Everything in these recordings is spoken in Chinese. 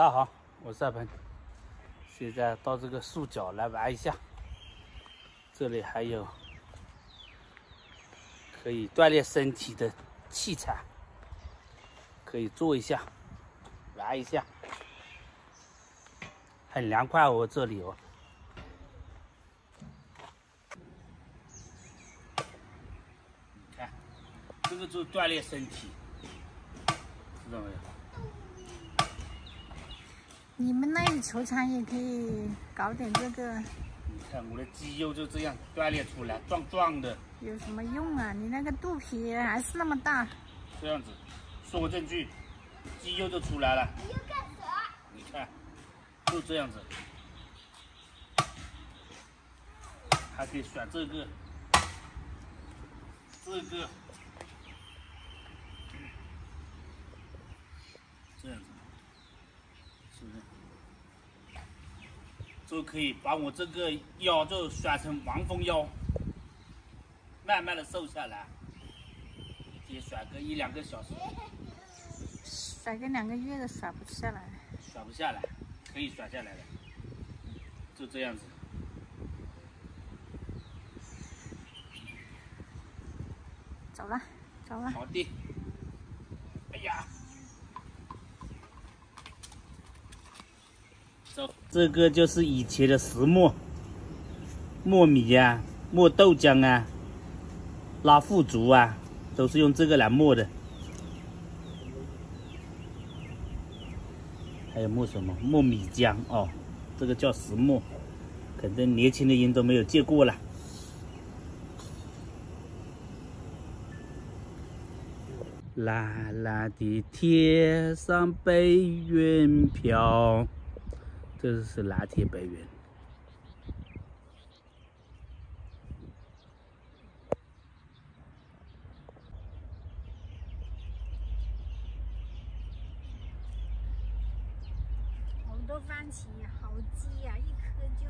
大家好，我是阿鹏，现在到这个树脚来玩一下。这里还有可以锻炼身体的器材，可以坐一下，玩一下，很凉快哦，这里哦。看，这个就是锻炼身体，知道没有？你们那里球场也可以搞点这个。你看我的肌肉就这样锻炼出来，壮壮的。有什么用啊？你那个肚皮还是那么大。这样子，说证据，肌肉就出来了。你要干啥？你看，就这样子，还可以选这个，这个，这样子。是不是？就可以把我这个腰就甩成王峰腰，慢慢的瘦下来。也甩个一两个小时，甩个两个月的甩不下来。甩不下来，可以甩下来的，就这样子。走了，走了。好的。哎呀。这个就是以前的石磨，磨米呀，磨豆浆啊，拉腐竹啊，都是用这个来磨的。还有磨什么？磨米浆哦，这个叫石磨，可能年轻的人都没有见过了。蓝蓝的天上白云飘。这是蓝天白云，好多番茄，好鸡呀，一颗就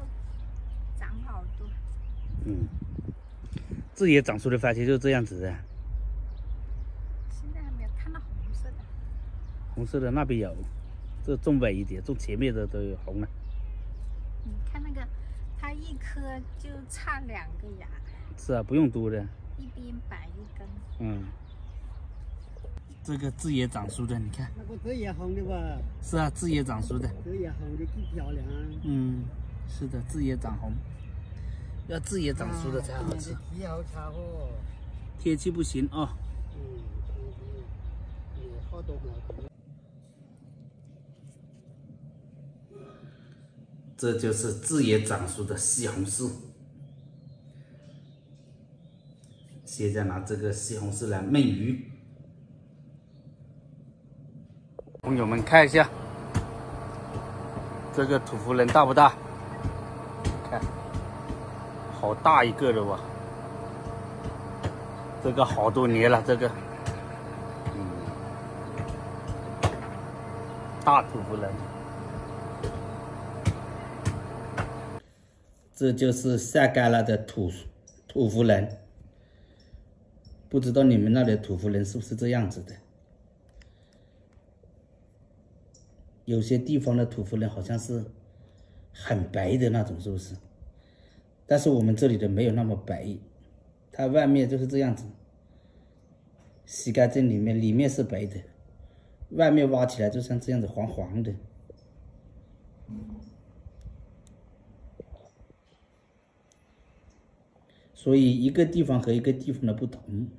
长好多。嗯，自己长出的番茄就是这样子的。现在还没有看到红色的。红色的那边有。这种尾一点，种前面的都有红了。你看那个，它一颗就差两个芽。是啊，不用多的。一边摆一根。嗯。这个枝也长熟的，你看。那个枝叶红的吧？是啊，枝也长熟的。枝叶红的更漂亮。嗯，是的，枝也长红，要枝也长熟的才好吃。天气好差哦。天气不行啊。嗯，天气也好多毛。这就是枝叶长熟的西红柿。现在拿这个西红柿来焖鱼。朋友们看一下，这个土茯苓大不大？看，好大一个的哇！这个好多年了，这个，嗯，大土茯苓。这就是晒干了的土土茯苓，不知道你们那里土茯苓是不是这样子的？有些地方的土茯苓好像是很白的那种，是不是？但是我们这里的没有那么白，它外面就是这样子，洗干净里面里面是白的，外面挖起来就像这样子黄黄的。所以一个地方和一个地方的不同。